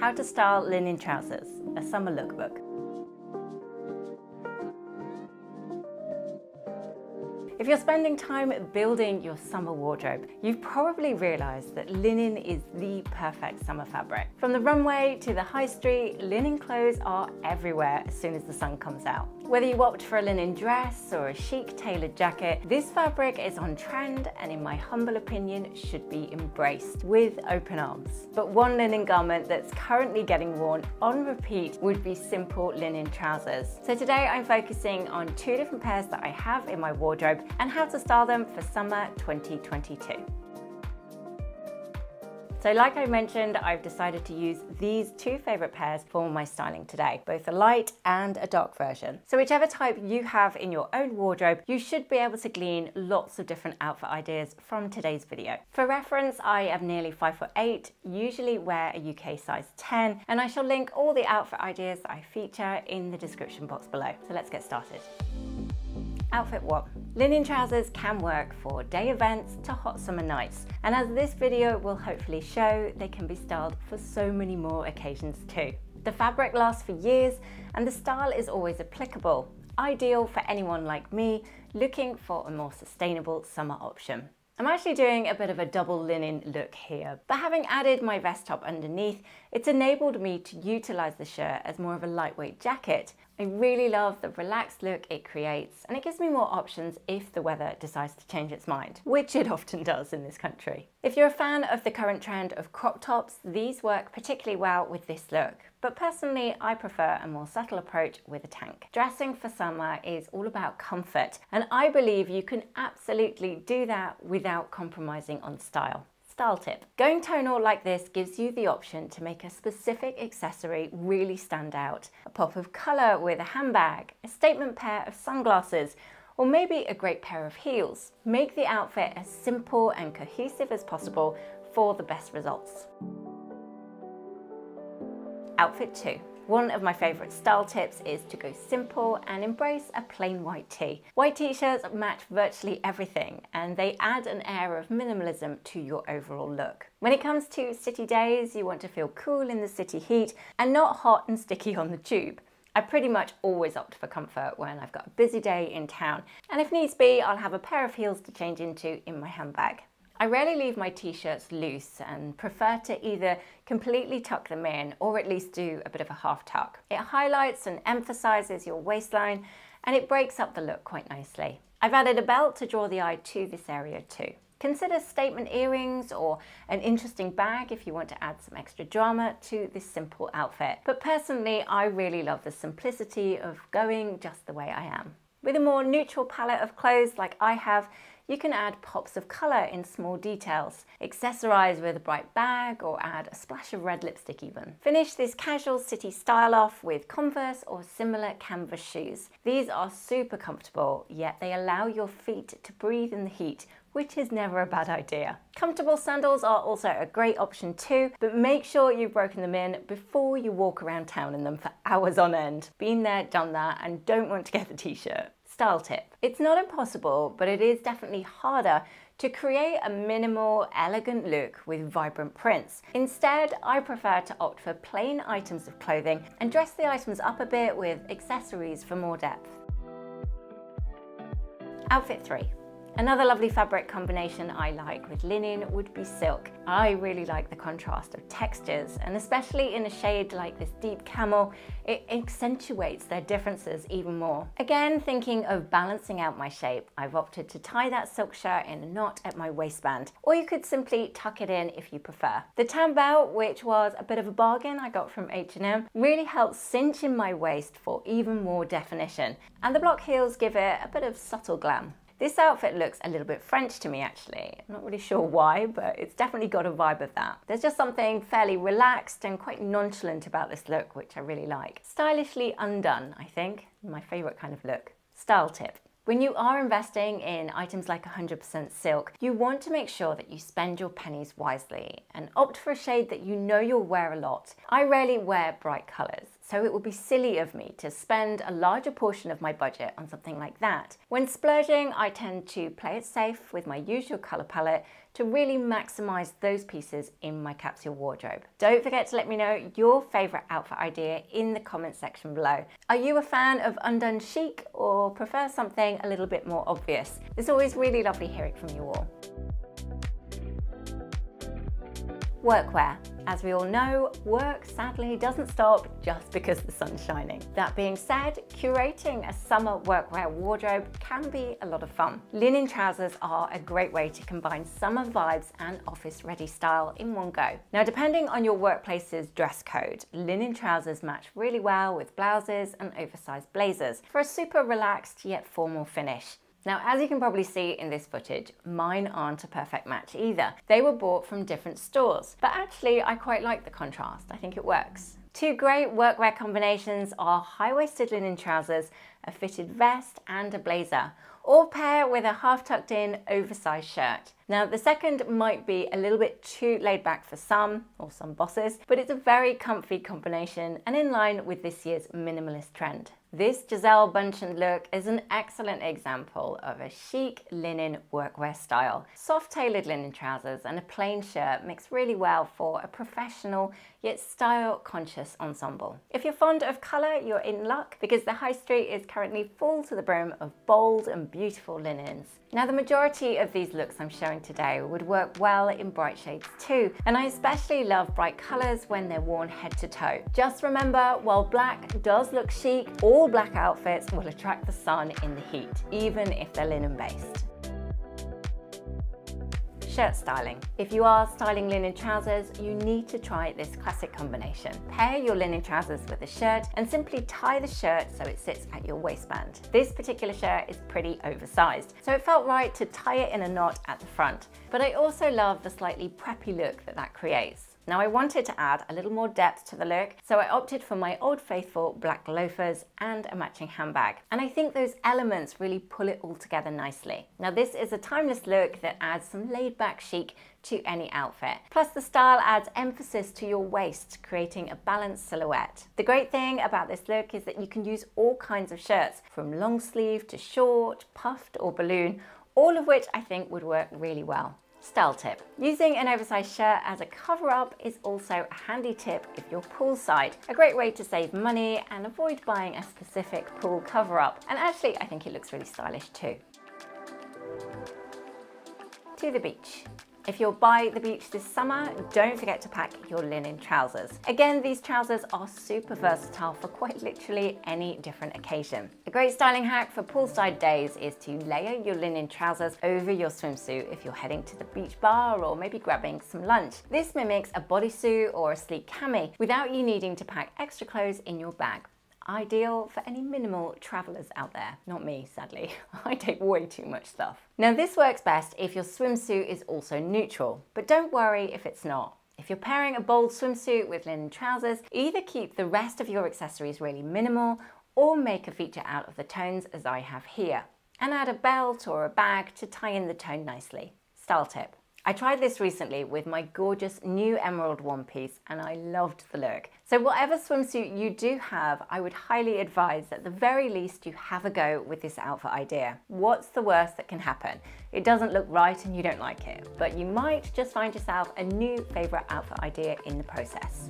How to Style Linen Trousers, a Summer Lookbook. If you're spending time building your summer wardrobe, you've probably realized that linen is the perfect summer fabric. From the runway to the high street, linen clothes are everywhere as soon as the sun comes out. Whether you opt for a linen dress or a chic tailored jacket, this fabric is on trend and in my humble opinion should be embraced with open arms. But one linen garment that's currently getting worn on repeat would be simple linen trousers. So today I'm focusing on two different pairs that I have in my wardrobe and how to style them for summer 2022. So like I mentioned, I've decided to use these two favorite pairs for my styling today, both a light and a dark version. So whichever type you have in your own wardrobe, you should be able to glean lots of different outfit ideas from today's video. For reference, I am nearly five foot eight, usually wear a UK size 10, and I shall link all the outfit ideas that I feature in the description box below. So let's get started. Outfit 1. Linen trousers can work for day events to hot summer nights, and as this video will hopefully show, they can be styled for so many more occasions too. The fabric lasts for years, and the style is always applicable, ideal for anyone like me looking for a more sustainable summer option. I'm actually doing a bit of a double linen look here, but having added my vest top underneath, it's enabled me to utilize the shirt as more of a lightweight jacket. I really love the relaxed look it creates, and it gives me more options if the weather decides to change its mind, which it often does in this country. If you're a fan of the current trend of crop tops, these work particularly well with this look. But personally, I prefer a more subtle approach with a tank. Dressing for summer is all about comfort, and I believe you can absolutely do that without compromising on style. Style tip. Going tonal like this gives you the option to make a specific accessory really stand out. A pop of colour with a handbag, a statement pair of sunglasses, or maybe a great pair of heels. Make the outfit as simple and cohesive as possible for the best results. Outfit 2. One of my favourite style tips is to go simple and embrace a plain white tee. White t-shirts match virtually everything and they add an air of minimalism to your overall look. When it comes to city days, you want to feel cool in the city heat and not hot and sticky on the tube. I pretty much always opt for comfort when I've got a busy day in town, and if needs be, I'll have a pair of heels to change into in my handbag. I rarely leave my t-shirts loose and prefer to either completely tuck them in or at least do a bit of a half tuck. It highlights and emphasizes your waistline and it breaks up the look quite nicely. I've added a belt to draw the eye to this area too. Consider statement earrings or an interesting bag if you want to add some extra drama to this simple outfit. But personally, I really love the simplicity of going just the way I am. With a more neutral palette of clothes like I have, you can add pops of colour in small details, accessorise with a bright bag or add a splash of red lipstick even. Finish this casual city style off with Converse or similar canvas shoes. These are super comfortable, yet they allow your feet to breathe in the heat which is never a bad idea. Comfortable sandals are also a great option too, but make sure you've broken them in before you walk around town in them for hours on end. Been there, done that, and don't want to get the t-shirt style tip. It's not impossible, but it is definitely harder to create a minimal, elegant look with vibrant prints. Instead, I prefer to opt for plain items of clothing and dress the items up a bit with accessories for more depth. Outfit 3. Another lovely fabric combination I like with linen would be silk. I really like the contrast of textures and especially in a shade like this deep camel, it accentuates their differences even more. Again, thinking of balancing out my shape, I've opted to tie that silk shirt in a knot at my waistband, or you could simply tuck it in if you prefer. The tam belt, which was a bit of a bargain I got from H&M, really helps cinch in my waist for even more definition, and the block heels give it a bit of subtle glam. This outfit looks a little bit French to me actually. I'm not really sure why, but it's definitely got a vibe of that. There's just something fairly relaxed and quite nonchalant about this look, which I really like. Stylishly undone, I think. My favorite kind of look. Style tip. When you are investing in items like 100% silk, you want to make sure that you spend your pennies wisely and opt for a shade that you know you'll wear a lot. I rarely wear bright colours, so it would be silly of me to spend a larger portion of my budget on something like that. When splurging, I tend to play it safe with my usual colour palette to really maximize those pieces in my capsule wardrobe. Don't forget to let me know your favorite outfit idea in the comment section below. Are you a fan of undone chic or prefer something a little bit more obvious? It's always really lovely hearing from you all. Workwear. As we all know, work sadly doesn't stop just because the sun's shining. That being said, curating a summer workwear wardrobe can be a lot of fun. Linen trousers are a great way to combine summer vibes and office ready style in one go. Now, depending on your workplace's dress code, linen trousers match really well with blouses and oversized blazers for a super relaxed yet formal finish. Now, as you can probably see in this footage, mine aren't a perfect match either. They were bought from different stores, but actually I quite like the contrast. I think it works. Two great workwear combinations are high-waisted linen trousers, a fitted vest and a blazer, or pair with a half tucked in oversized shirt. Now the second might be a little bit too laid back for some, or some bosses, but it's a very comfy combination and in line with this year's minimalist trend. This Gisele Bündchen look is an excellent example of a chic linen workwear style. Soft tailored linen trousers and a plain shirt mix really well for a professional yet style conscious ensemble. If you're fond of colour, you're in luck because the high street is currently full to the brim of bold and beautiful linens. Now the majority of these looks I'm showing today would work well in bright shades too, and I especially love bright colours when they're worn head to toe. Just remember, while black does look chic, all black outfits will attract the sun in the heat, even if they're linen based shirt styling. If you are styling linen trousers, you need to try this classic combination. Pair your linen trousers with a shirt and simply tie the shirt so it sits at your waistband. This particular shirt is pretty oversized, so it felt right to tie it in a knot at the front. But I also love the slightly preppy look that that creates. Now I wanted to add a little more depth to the look, so I opted for my Old Faithful black loafers and a matching handbag. And I think those elements really pull it all together nicely. Now this is a timeless look that adds some laid back chic to any outfit. Plus the style adds emphasis to your waist, creating a balanced silhouette. The great thing about this look is that you can use all kinds of shirts, from long sleeve to short, puffed or balloon, all of which I think would work really well. Style tip. Using an oversized shirt as a cover up is also a handy tip if you're poolside. A great way to save money and avoid buying a specific pool cover up. And actually, I think it looks really stylish too. To the beach. If you're by the beach this summer, don't forget to pack your linen trousers. Again, these trousers are super versatile for quite literally any different occasion. A great styling hack for poolside days is to layer your linen trousers over your swimsuit if you're heading to the beach bar or maybe grabbing some lunch. This mimics a bodysuit or a sleek cami without you needing to pack extra clothes in your bag ideal for any minimal travelers out there. Not me, sadly. I take way too much stuff. Now this works best if your swimsuit is also neutral, but don't worry if it's not. If you're pairing a bold swimsuit with linen trousers, either keep the rest of your accessories really minimal or make a feature out of the tones as I have here. And add a belt or a bag to tie in the tone nicely. Style tip. I tried this recently with my gorgeous new emerald one piece and I loved the look. So whatever swimsuit you do have, I would highly advise at the very least you have a go with this outfit idea. What's the worst that can happen? It doesn't look right and you don't like it, but you might just find yourself a new favorite outfit idea in the process.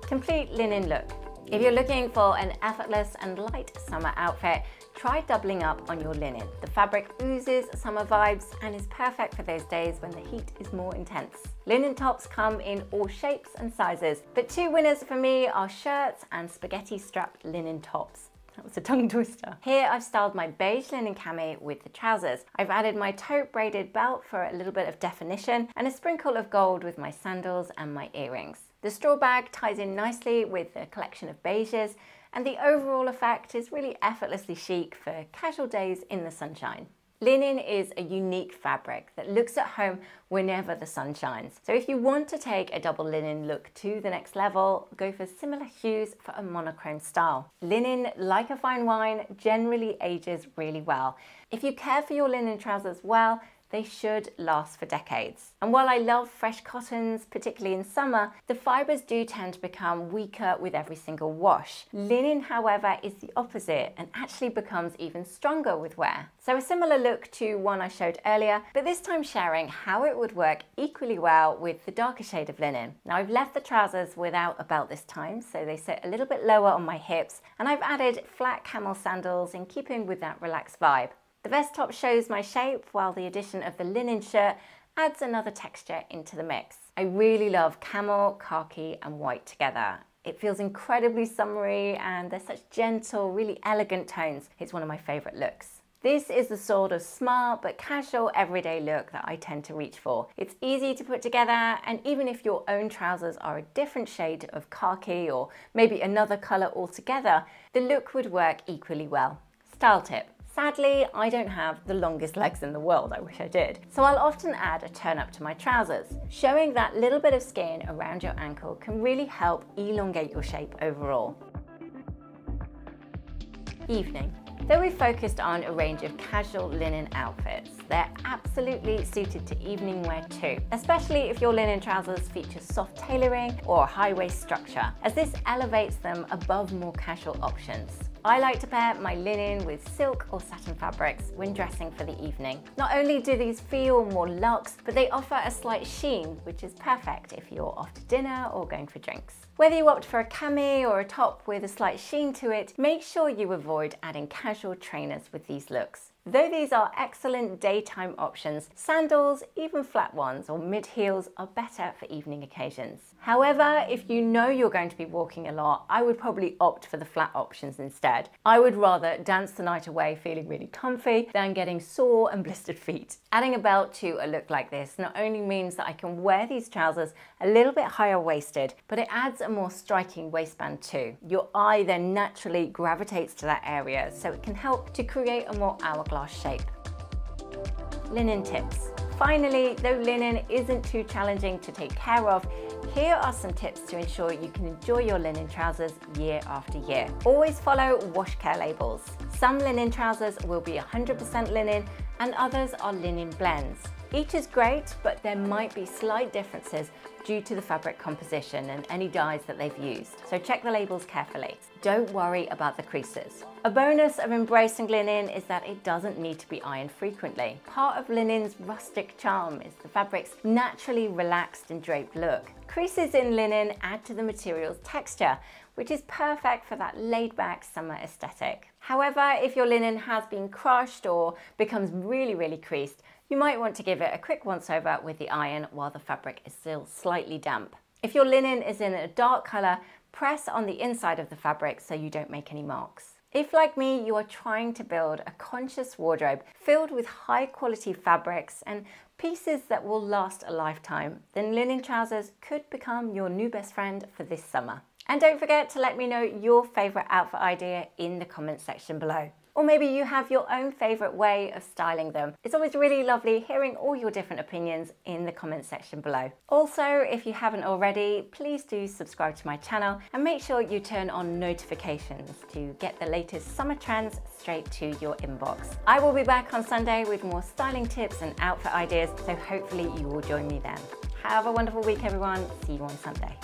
Complete linen look. If you're looking for an effortless and light summer outfit, try doubling up on your linen. The fabric oozes summer vibes and is perfect for those days when the heat is more intense. Linen tops come in all shapes and sizes, but two winners for me are shirts and spaghetti strapped linen tops. That was a tongue twister. Here I've styled my beige linen cami with the trousers. I've added my taupe braided belt for a little bit of definition and a sprinkle of gold with my sandals and my earrings. The straw bag ties in nicely with the collection of beiges and the overall effect is really effortlessly chic for casual days in the sunshine. Linen is a unique fabric that looks at home whenever the sun shines. So if you want to take a double linen look to the next level, go for similar hues for a monochrome style. Linen, like a fine wine, generally ages really well. If you care for your linen trousers well, they should last for decades. And while I love fresh cottons, particularly in summer, the fibres do tend to become weaker with every single wash. Linen, however, is the opposite and actually becomes even stronger with wear. So a similar look to one I showed earlier, but this time sharing how it would work equally well with the darker shade of linen. Now I've left the trousers without a belt this time, so they sit a little bit lower on my hips, and I've added flat camel sandals in keeping with that relaxed vibe. The vest top shows my shape, while the addition of the linen shirt adds another texture into the mix. I really love camel, khaki and white together. It feels incredibly summery and they're such gentle, really elegant tones. It's one of my favourite looks. This is the sort of smart but casual everyday look that I tend to reach for. It's easy to put together and even if your own trousers are a different shade of khaki or maybe another colour altogether, the look would work equally well. Style tip. Sadly, I don't have the longest legs in the world, I wish I did. So I'll often add a turn up to my trousers. Showing that little bit of skin around your ankle can really help elongate your shape overall. Evening. Though we focused on a range of casual linen outfits, they're absolutely suited to evening wear too, especially if your linen trousers feature soft tailoring or high waist structure, as this elevates them above more casual options. I like to pair my linen with silk or satin fabrics when dressing for the evening. Not only do these feel more luxe, but they offer a slight sheen, which is perfect if you're off to dinner or going for drinks. Whether you opt for a cami or a top with a slight sheen to it, make sure you avoid adding casual trainers with these looks. Though these are excellent daytime options, sandals, even flat ones or mid heels are better for evening occasions. However, if you know you're going to be walking a lot, I would probably opt for the flat options instead. I would rather dance the night away feeling really comfy than getting sore and blistered feet. Adding a belt to a look like this not only means that I can wear these trousers a little bit higher waisted, but it adds a more striking waistband too. Your eye then naturally gravitates to that area, so it can help to create a more shape. Linen tips. Finally, though linen isn't too challenging to take care of, here are some tips to ensure you can enjoy your linen trousers year after year. Always follow wash care labels. Some linen trousers will be 100% linen and others are linen blends. Each is great, but there might be slight differences due to the fabric composition and any dyes that they've used, so check the labels carefully. Don't worry about the creases. A bonus of embracing linen is that it doesn't need to be ironed frequently. Part of linen's rustic charm is the fabric's naturally relaxed and draped look. Creases in linen add to the material's texture, which is perfect for that laid-back summer aesthetic. However, if your linen has been crushed or becomes really, really creased, you might want to give it a quick once over with the iron while the fabric is still slightly damp. If your linen is in a dark colour, press on the inside of the fabric so you don't make any marks. If, like me, you are trying to build a conscious wardrobe filled with high quality fabrics and pieces that will last a lifetime, then linen trousers could become your new best friend for this summer. And don't forget to let me know your favourite outfit idea in the comments section below. Or maybe you have your own favourite way of styling them. It's always really lovely hearing all your different opinions in the comments section below. Also, if you haven't already, please do subscribe to my channel and make sure you turn on notifications to get the latest summer trends straight to your inbox. I will be back on Sunday with more styling tips and outfit ideas, so hopefully you will join me then. Have a wonderful week everyone. See you on Sunday.